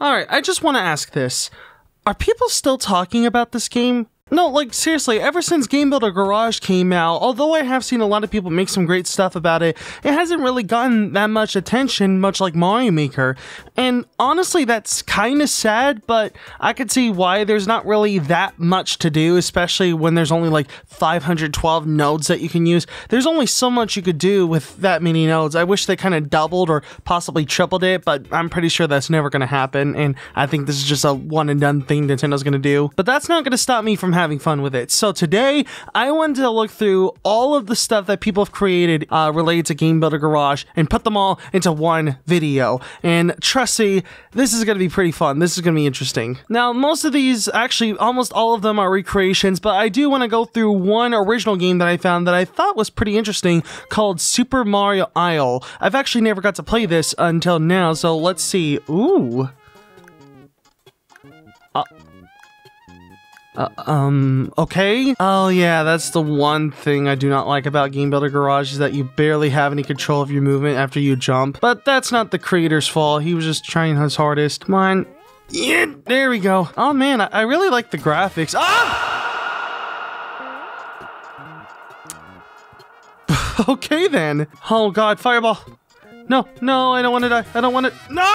Alright, I just want to ask this. Are people still talking about this game? No, like seriously, ever since Game Builder Garage came out, although I have seen a lot of people make some great stuff about it, it hasn't really gotten that much attention, much like Mario Maker. And honestly, that's kind of sad, but I could see why there's not really that much to do, especially when there's only like 512 nodes that you can use. There's only so much you could do with that many nodes. I wish they kind of doubled or possibly tripled it, but I'm pretty sure that's never going to happen. And I think this is just a one and done thing Nintendo's going to do. But that's not going to stop me from having fun with it. So today, I wanted to look through all of the stuff that people have created uh, related to Game Builder Garage and put them all into one video. And trust me, this is going to be pretty fun. This is going to be interesting. Now, most of these, actually, almost all of them are recreations, but I do want to go through one original game that I found that I thought was pretty interesting called Super Mario Aisle. I've actually never got to play this until now, so let's see. Ooh. Uh, um, okay. Oh yeah, that's the one thing I do not like about Game Builder Garage is that you barely have any control of your movement after you jump. But that's not the creator's fault. He was just trying his hardest. Come on. Yeah, there we go. Oh man, I, I really like the graphics. Ah! okay then. Oh god, fireball. No, no, I don't want to die. I don't want to. No!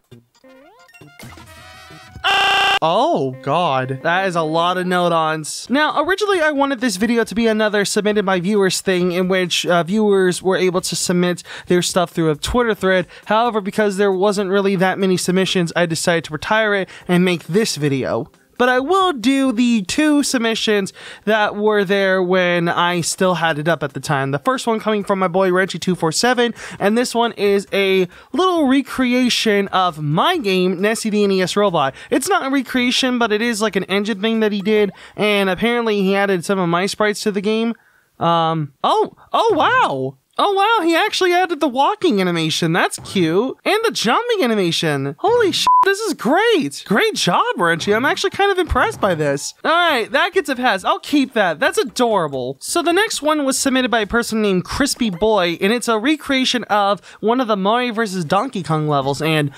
Oh god, that is a lot of nodons. Now, originally I wanted this video to be another submitted by viewers thing in which uh, viewers were able to submit their stuff through a Twitter thread. However, because there wasn't really that many submissions, I decided to retire it and make this video but I will do the two submissions that were there when I still had it up at the time. The first one coming from my boy Renchi247, and this one is a little recreation of my game, Nessy the NES Robot. It's not a recreation, but it is like an engine thing that he did, and apparently he added some of my sprites to the game. Um, oh, oh wow! Oh wow, he actually added the walking animation. That's cute. And the jumping animation. Holy sh! this is great. Great job, Renchi. I'm actually kind of impressed by this. All right, that gets a pass. I'll keep that. That's adorable. So the next one was submitted by a person named Crispy Boy, and it's a recreation of one of the Mario vs. Donkey Kong levels, and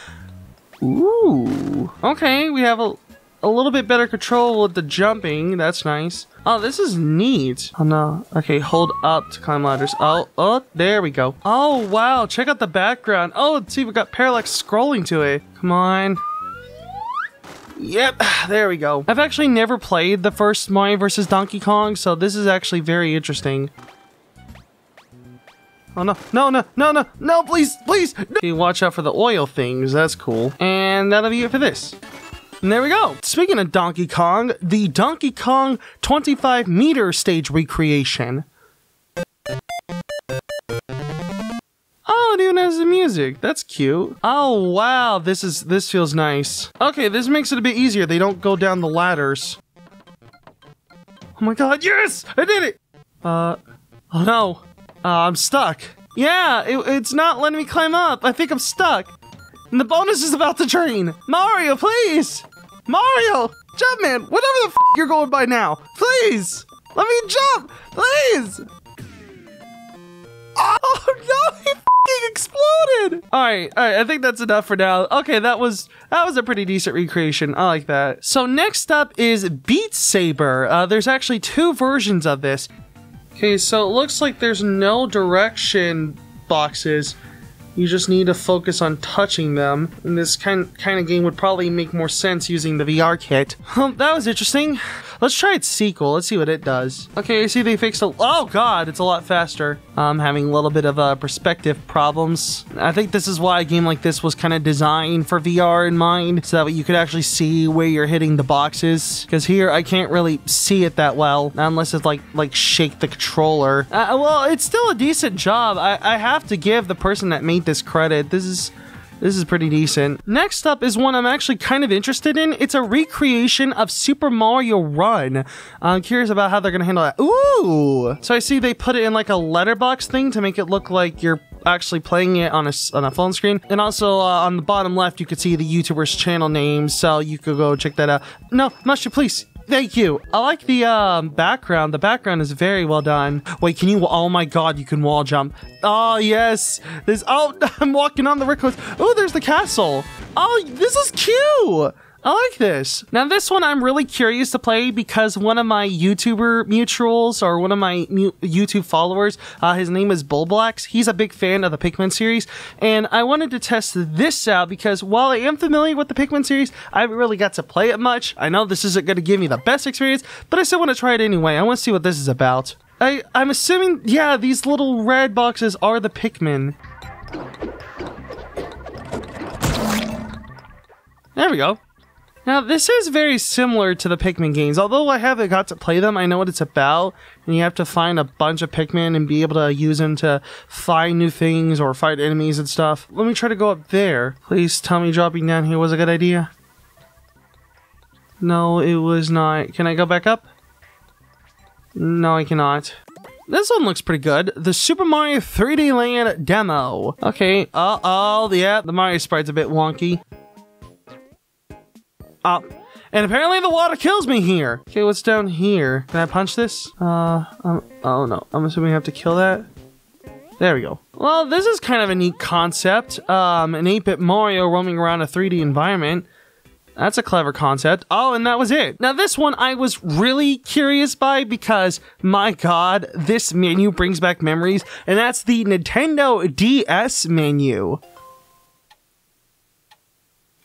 Ooh. Okay, we have a, a little bit better control with the jumping. That's nice. Oh, this is neat. Oh no. Okay, hold up to climb ladders. Oh, oh, there we go. Oh, wow. Check out the background. Oh, see, we got parallax scrolling to it. Come on. Yep, there we go. I've actually never played the first Mario vs. Donkey Kong, so this is actually very interesting. Oh no, no, no, no, no, no, please, please! No. Okay, watch out for the oil things, that's cool. And that'll be it for this. And there we go. Speaking of Donkey Kong, the Donkey Kong 25 meter stage recreation. Oh, it even has the music. That's cute. Oh wow, this is this feels nice. Okay, this makes it a bit easier. They don't go down the ladders. Oh my god, yes! I did it! Uh, oh no. Uh, I'm stuck. Yeah, it, it's not letting me climb up. I think I'm stuck. And the bonus is about to drain. Mario, please! Mario! Jumpman! Whatever the f you're going by now! Please! Let me jump! Please! Oh no! He f***ing exploded! Alright, alright, I think that's enough for now. Okay, that was that was a pretty decent recreation. I like that. So next up is Beat Saber. Uh, there's actually two versions of this. Okay, so it looks like there's no direction boxes. You just need to focus on touching them. And this kind kind of game would probably make more sense using the VR kit. Um, that was interesting. Let's try its sequel. Let's see what it does. Okay, I see they fixed a- Oh god, it's a lot faster. I'm having a little bit of uh, perspective problems. I think this is why a game like this was kind of designed for VR in mind, so that you could actually see where you're hitting the boxes. Because here, I can't really see it that well, unless it's like, like shake the controller. Uh, well, it's still a decent job. I, I have to give the person that made this credit. This is this is pretty decent. Next up is one I'm actually kind of interested in. It's a recreation of Super Mario Run. I'm curious about how they're gonna handle that. Ooh! So I see they put it in like a letterbox thing to make it look like you're actually playing it on a, on a phone screen. And also uh, on the bottom left, you could see the YouTuber's channel name, so you could go check that out. No, Mushy, please. Thank you. I like the um, background. The background is very well done. Wait, can you? Oh my god, you can wall jump. Oh yes. There's. Oh, I'm walking on the rickles. Oh, there's the castle. Oh, this is cute. I like this. Now, this one I'm really curious to play because one of my YouTuber mutuals or one of my YouTube followers, uh, his name is Bullblacks. He's a big fan of the Pikmin series, and I wanted to test this out because while I am familiar with the Pikmin series, I haven't really got to play it much. I know this isn't going to give me the best experience, but I still want to try it anyway. I want to see what this is about. I, I'm assuming, yeah, these little red boxes are the Pikmin. There we go. Now, this is very similar to the Pikmin games. Although I haven't got to play them, I know what it's about. And you have to find a bunch of Pikmin and be able to use them to find new things or fight enemies and stuff. Let me try to go up there. Please tell me dropping down here was a good idea. No, it was not. Can I go back up? No, I cannot. This one looks pretty good. The Super Mario 3D Land demo. Okay, uh oh, yeah, the Mario sprite's a bit wonky. Up. And apparently the water kills me here. Okay, what's down here? Can I punch this? Uh, um, oh no. I'm assuming I have to kill that. There we go. Well, this is kind of a neat concept. Um, an 8-bit Mario roaming around a 3D environment. That's a clever concept. Oh, and that was it. Now, this one I was really curious by because, my god, this menu brings back memories, and that's the Nintendo DS menu.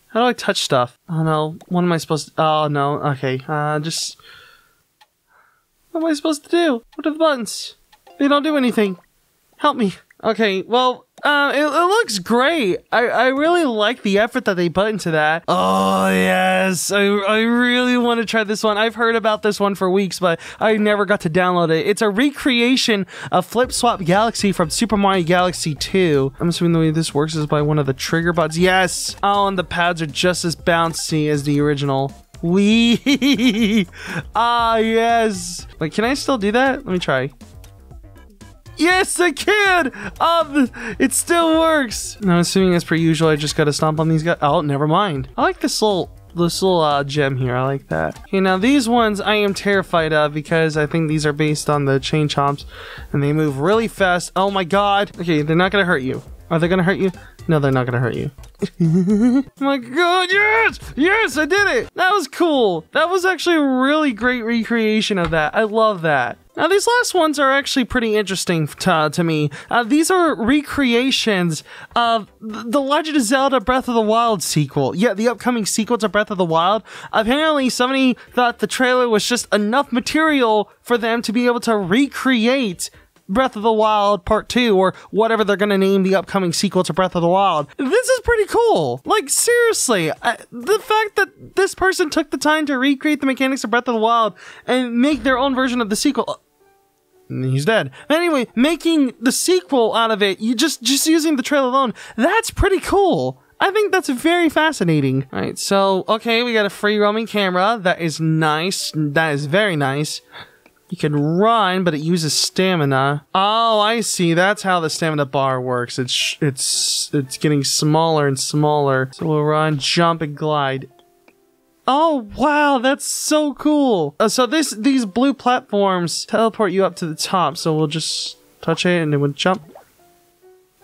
How do I touch stuff? Oh no, what am I supposed to- Oh no, okay, uh, just... What am I supposed to do? What are the buttons? They don't do anything. Help me. Okay, well, uh, it, it, looks great. I, I really like the effort that they put into that. Oh, yes. I, I really want to try this one. I've heard about this one for weeks, but I never got to download it. It's a recreation of Flip Swap Galaxy from Super Mario Galaxy 2. I'm assuming the way this works is by one of the trigger buttons. Yes. Oh, and the pads are just as bouncy as the original. Wee! ah, yes. Wait, can I still do that? Let me try. Yes, I can! Um, it still works! Now, assuming as per usual, I just gotta stomp on these guys. Oh, never mind. I like this little this little uh, gem here. I like that. Okay, now these ones I am terrified of because I think these are based on the chain chomps and they move really fast. Oh my god. Okay, they're not gonna hurt you. Are they gonna hurt you? No, they're not gonna hurt you. my god, yes! Yes, I did it! That was cool. That was actually a really great recreation of that. I love that. Now, these last ones are actually pretty interesting to, to me. Uh, these are recreations of the Legend of Zelda Breath of the Wild sequel. Yeah, the upcoming sequel to Breath of the Wild. Apparently, somebody thought the trailer was just enough material for them to be able to recreate Breath of the Wild Part 2 or whatever they're going to name the upcoming sequel to Breath of the Wild. This is pretty cool. Like, seriously, I, the fact that this person took the time to recreate the mechanics of Breath of the Wild and make their own version of the sequel he's dead. Anyway, making the sequel out of it, you just just using the trail alone, that's pretty cool. I think that's very fascinating. All right, so okay, we got a free roaming camera. That is nice. That is very nice. You can run, but it uses stamina. Oh, I see. That's how the stamina bar works. It's it's it's getting smaller and smaller. So we'll run, jump, and glide. Oh wow, that's so cool. Uh, so this these blue platforms teleport you up to the top. So we'll just touch it and it would jump.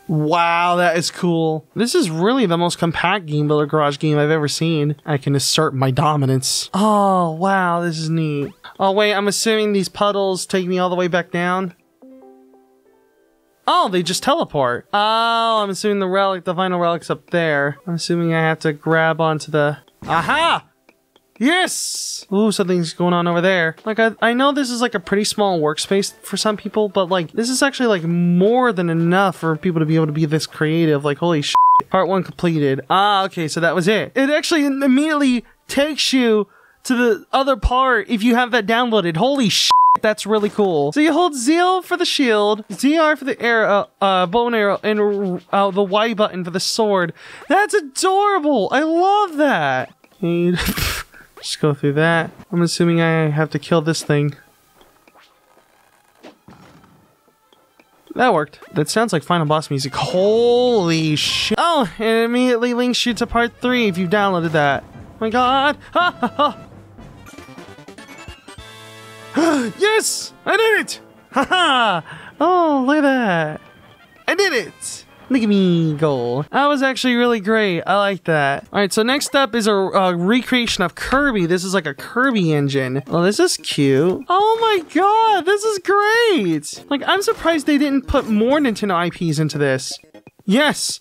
Wow, that is cool. This is really the most compact Game Builder Garage game I've ever seen. I can assert my dominance. Oh, wow, this is neat. Oh, wait, I'm assuming these puddles take me all the way back down. Oh, they just teleport. Oh, I'm assuming the relic, the final relic's up there. I'm assuming I have to grab onto the... Aha! Yes! Ooh, something's going on over there. Like, I, I know this is like a pretty small workspace for some people, but like, this is actually like more than enough for people to be able to be this creative. Like, holy shit. Part one completed. Ah, okay, so that was it. It actually immediately takes you to the other part if you have that downloaded. Holy shit. That's really cool. So you hold ZL for the shield, ZR for the arrow, uh, bow and arrow, and uh, the Y button for the sword. That's adorable. I love that. Just go through that. I'm assuming I have to kill this thing. That worked. That sounds like final boss music. Holy shit. Oh, it immediately links you to part 3 if you downloaded that. Oh my god. yes! I did it! Haha! oh, look at that. I did it! Look at me go. That was actually really great. I like that. All right, so next up is a, a recreation of Kirby. This is like a Kirby engine. Oh, this is cute. Oh my god, this is great. Like, I'm surprised they didn't put more Nintendo IPs into this. Yes.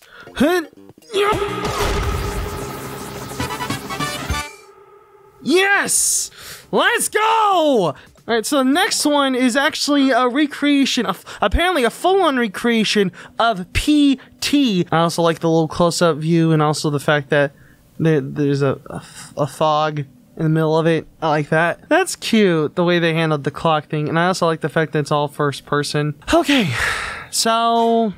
Yes! Let's go! All right, so the next one is actually a recreation of, apparently a full-on recreation of PT. I also like the little close-up view and also the fact that there, there's a, a, a fog in the middle of it. I like that. That's cute, the way they handled the clock thing. And I also like the fact that it's all first person. Okay, so...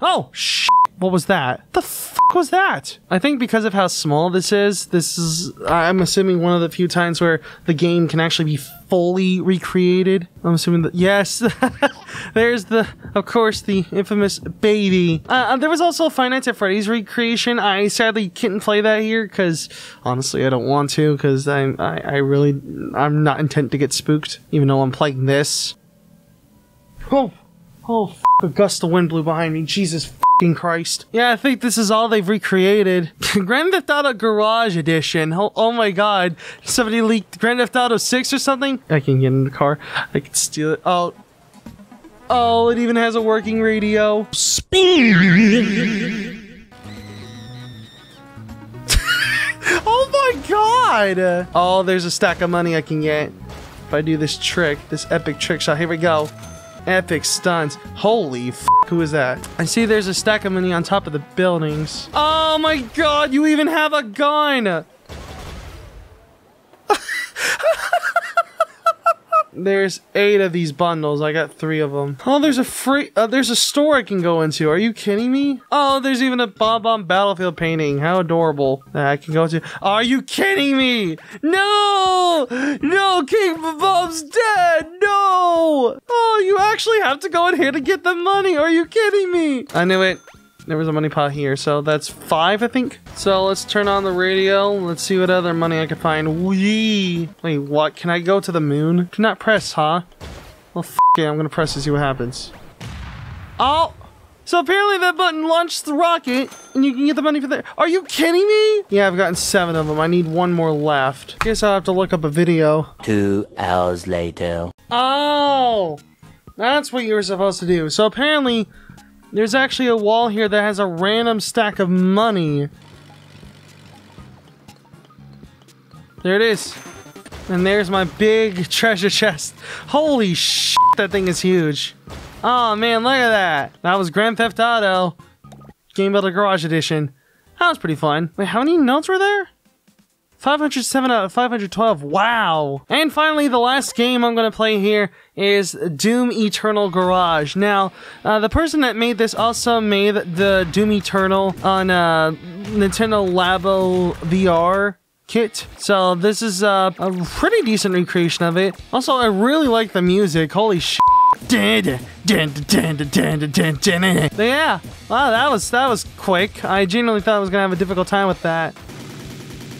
Oh, sh what was that? The fuck was that? I think because of how small this is, this is, I'm assuming one of the few times where the game can actually be fully recreated. I'm assuming that, yes, there's the, of course, the infamous baby. Uh, uh, there was also Five Nights at Freddy's recreation. I sadly couldn't play that here because honestly, I don't want to because I'm, I, I really, I'm not intent to get spooked, even though I'm playing this. Oh, oh, a gust of wind blew behind me. Jesus Christ. Yeah, I think this is all they've recreated. Grand Theft Auto Garage Edition. Oh, oh, my god. Somebody leaked Grand Theft Auto 6 or something? I can get in the car. I can steal it. Oh. Oh, it even has a working radio. Speed! oh my god! Oh, there's a stack of money I can get if I do this trick, this epic trick shot. Here we go. Epic stunts. Holy f who is that? I see there's a stack of money on top of the buildings. Oh my god, you even have a gun! There's eight of these bundles. I got three of them. Oh, there's a free. Uh, there's a store I can go into. Are you kidding me? Oh, there's even a Bob-omb Battlefield painting. How adorable that I can go to. Are you kidding me? No, no, King Bob's dead. No. Oh, you actually have to go in here to get the money. Are you kidding me? I knew it. There was a money pot here, so that's five, I think. So let's turn on the radio. Let's see what other money I can find. Wee! Wait, what? Can I go to the moon? Cannot press, huh? Well, f yeah, I'm gonna press to see what happens. Oh! So apparently that button launched the rocket, and you can get the money for that. Are you kidding me? Yeah, I've gotten seven of them. I need one more left. Guess I'll have to look up a video. Two hours later. Oh! That's what you were supposed to do. So apparently, there's actually a wall here that has a random stack of money. There it is. And there's my big treasure chest. Holy shit, that thing is huge. Oh man, look at that. That was Grand Theft Auto Game Builder Garage Edition. That was pretty fun. Wait, how many notes were there? 507 out of 512. Wow. And finally, the last game I'm going to play here is Doom Eternal Garage. Now, uh, the person that made this also made the Doom Eternal on uh, Nintendo Labo VR kit. So this is uh, a pretty decent recreation of it. Also, I really like the music. Holy shit. Yeah, wow, that was that was quick. I genuinely thought I was gonna have a difficult time with that.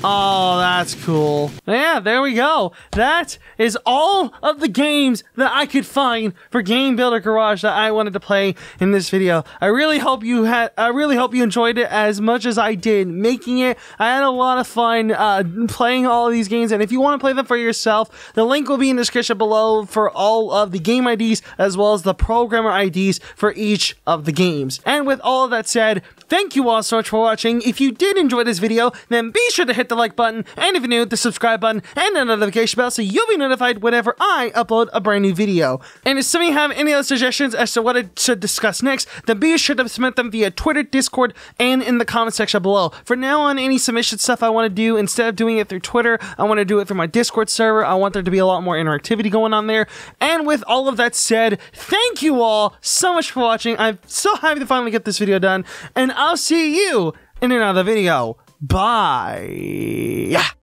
Oh, that's cool. Yeah, there we go. That is all of the games that I could find for Game Builder Garage that I wanted to play in this video. I really hope you had, I really hope you enjoyed it as much as I did making it. I had a lot of fun uh, playing all of these games, and if you want to play them for yourself, the link will be in the description below for all of the game IDs as well as the programmer IDs for each of the games. And with all that said, thank you all so much for watching. If you did enjoy this video, then be sure to hit the like button, and if you're new, the subscribe button, and the notification bell so you'll be notified whenever I upload a brand new video. And if some of you have any other suggestions as to what I should discuss next, then be sure to submit them via Twitter, Discord, and in the comment section below. For now on, any submission stuff I want to do, instead of doing it through Twitter, I want to do it through my Discord server. I want there to be a lot more interactivity going on there. And with all of that said, thank you all so much for watching. I'm so happy to finally get this video done, and I'll see you in another video. Bye.